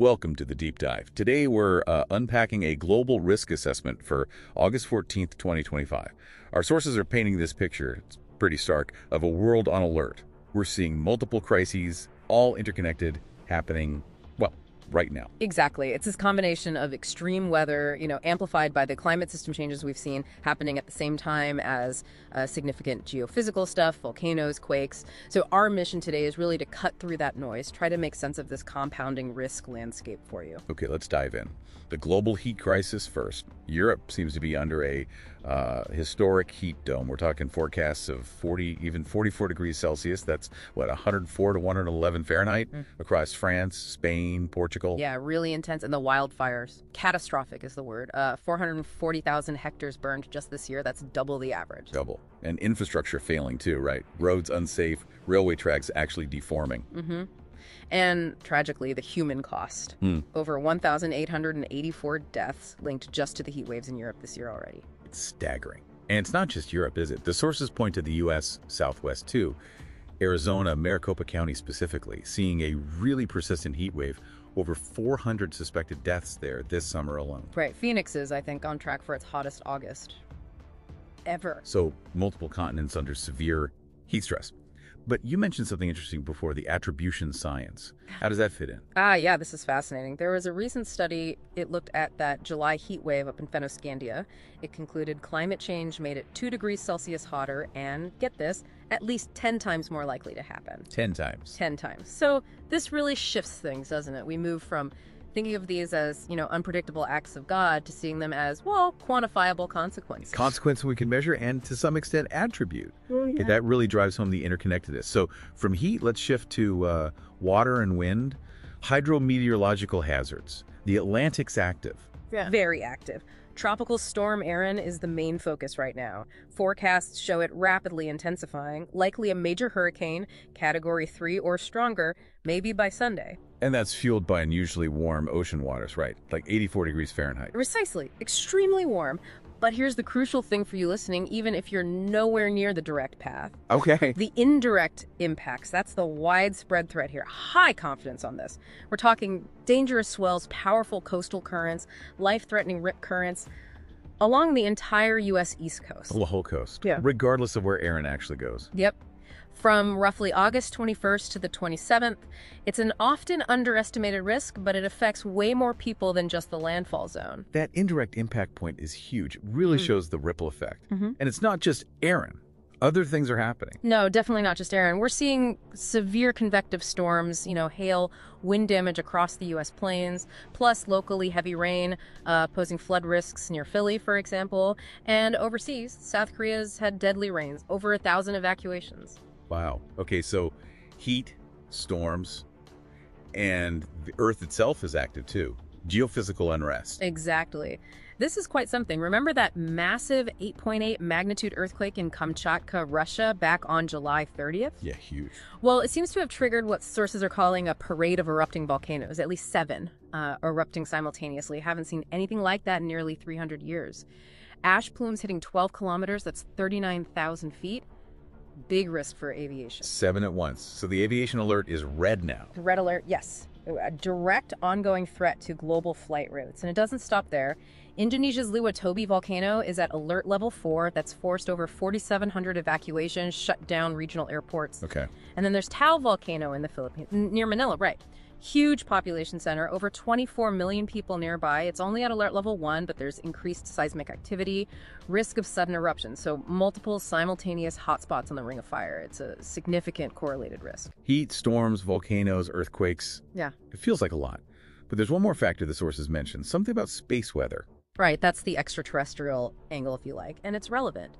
Welcome to the deep dive. Today we're uh, unpacking a global risk assessment for August 14th, 2025. Our sources are painting this picture, it's pretty stark, of a world on alert. We're seeing multiple crises, all interconnected, happening, right now. Exactly. It's this combination of extreme weather, you know, amplified by the climate system changes we've seen happening at the same time as uh, significant geophysical stuff, volcanoes, quakes. So our mission today is really to cut through that noise, try to make sense of this compounding risk landscape for you. Okay, let's dive in. The global heat crisis first. Europe seems to be under a uh, historic heat dome. We're talking forecasts of 40, even 44 degrees Celsius. That's what 104 to 111 Fahrenheit Mm. across France, Spain, Portugal. Yeah, really intense. And the wildfires, catastrophic is the word. Uh, 440,000 hectares burned just this year. That's double the average. Double. And infrastructure failing too, right? Roads unsafe, railway tracks actually deforming. hmm And tragically, the human cost. Hmm. Over 1,884 deaths linked just to the heat waves in Europe this year already. It's staggering. And it's not just Europe, is it? The sources point to the U.S. Southwest too. Arizona, Maricopa County specifically, seeing a really persistent heat wave. Over 400 suspected deaths there this summer alone. Right. Phoenix is, I think, on track for its hottest August ever. So multiple continents under severe heat stress. But you mentioned something interesting before, the attribution science. How does that fit in? Ah, yeah, this is fascinating. There was a recent study, it looked at that July heat wave up in Fennoscandia. It concluded climate change made it 2 degrees Celsius hotter and, get this, at least 10 times more likely to happen. 10 times. 10 times. So this really shifts things, doesn't it? We move from thinking of these as, you know, unpredictable acts of God to seeing them as, well, quantifiable consequences. Consequence we can measure and to some extent attribute. Okay, That really drives home the interconnectedness. So from heat, let's shift to uh, water and wind. Hydrometeorological hazards. The Atlantic's active. Very active. Tropical storm Erin is the main focus right now. Forecasts show it rapidly intensifying, likely a major hurricane, category 3 or stronger, maybe by Sunday. And that's fueled by unusually warm ocean waters, right? Like 84 degrees Fahrenheit. Precisely. Extremely warm. But here's the crucial thing for you listening, even if you're nowhere near the direct path. Okay. The indirect impacts, that's the widespread threat here. High confidence on this. We're talking dangerous swells, powerful coastal currents, life threatening rip currents along the entire U.S. East Coast. The whole coast. Yeah. Regardless of where Erin actually goes. Yep. From roughly August 21st to the 27th, it's an often underestimated risk, but it affects way more people than just the landfall zone. That indirect impact point is huge. It really Mm. shows the ripple effect. Mhm. And it's not just Erin. Other things are happening. No, definitely not just Erin. We're seeing severe convective storms, you know, hail, wind damage across the U.S. plains, plus locally heavy rain, uh, posing flood risks near Philly, for example. And overseas, South Korea's had deadly rains, over a thousand evacuations. Wow. Okay, so heat, storms, and the Earth itself is active too. Geophysical unrest. Exactly. This is quite something. Remember that massive 8.8 magnitude earthquake in Kamchatka, Russia, back on July 30th? Yeah, huge. Well, it seems to have triggered what sources are calling a parade of erupting volcanoes, at least seven uh, erupting simultaneously. Haven't seen anything like that in nearly 300 years. Ash plumes hitting 12 kilometers, that's 39,000 feet. Big risk for aviation. Seven at once. So the aviation alert is red now. Red alert, yes. A direct ongoing threat to global flight routes. And it doesn't stop there. Indonesia's Lewotobi volcano is at alert level 4. That's forced over 4,700 evacuations, shut down regional airports. Okay. And then there's Taal volcano in the Philippines, near Manila, right. Huge population center, over 24 million people nearby. It's only at alert level 1, but there's increased seismic activity, risk of sudden eruption, so multiple simultaneous hotspots on the Ring of Fire. It's a significant correlated risk. Heat, storms, volcanoes, earthquakes. Yeah. It feels like a lot. But there's one more factor the sources mentioned something about space weather. Right, that's the extraterrestrial angle, if you like, and it's relevant.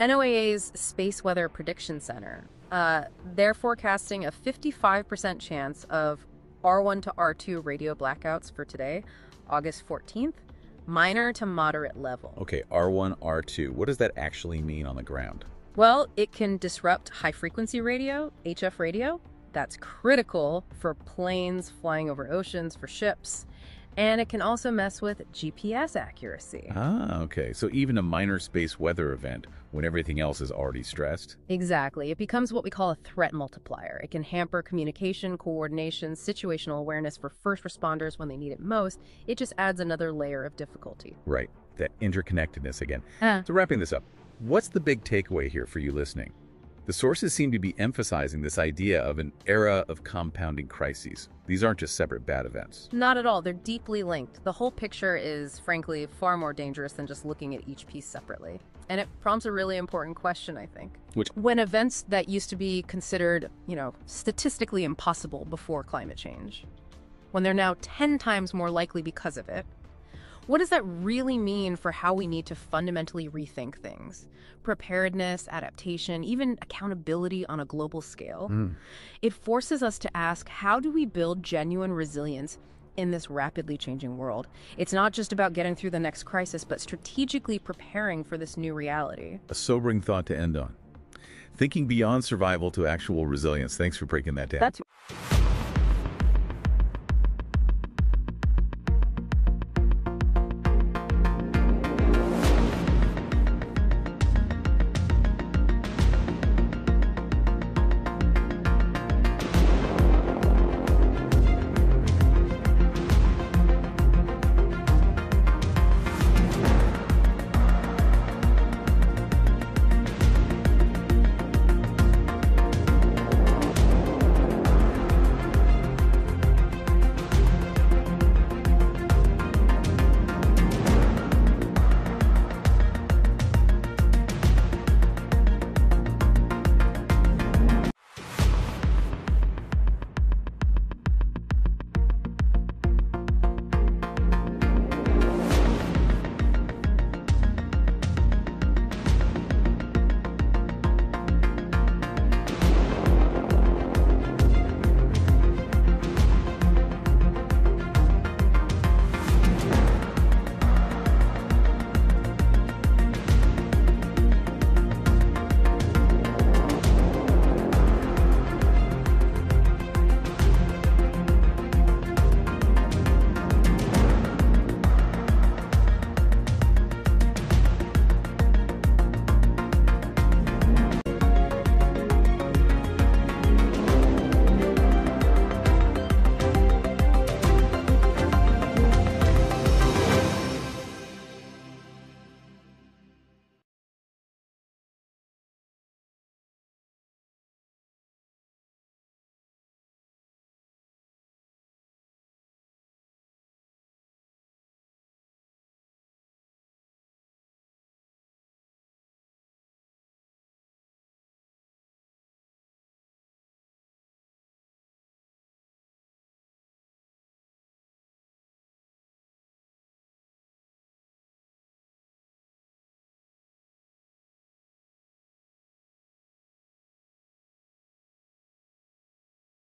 NOAA's Space Weather Prediction Center, uh, they're forecasting a 55% chance of R1 to R2 radio blackouts for today, August 14th, minor to moderate level. Okay, R1, R2. What does that actually mean on the ground? Well, it can disrupt high frequency radio, HF radio. That's critical for planes flying over oceans, for ships. And it can also mess with GPS accuracy. Ah, okay. So even a minor space weather event, when everything else is already stressed? Exactly. It becomes what we call a threat multiplier. It can hamper communication, coordination, situational awareness for first responders when they need it most. It just adds another layer of difficulty. Right. That interconnectedness again. Uh, So wrapping this up, what's the big takeaway here for you listening? The sources seem to be emphasizing this idea of an era of compounding crises. These aren't just separate bad events. not at all. They're deeply linked. The whole picture is, frankly, far more dangerous than just looking at each piece separately. And it prompts a really important question, I think. Which- When events that used to be considered, you know, statistically impossible before climate change, when they're now 10 times more likely because of it, what does that really mean for how we need to fundamentally rethink things? Preparedness, adaptation, even accountability on a global scale. Mm. It forces us to ask how do we build genuine resilience in this rapidly changing world? It's not just about getting through the next crisis, but strategically preparing for this new reality. A sobering thought to end on. Thinking beyond survival to actual resilience. Thanks for breaking that down. That's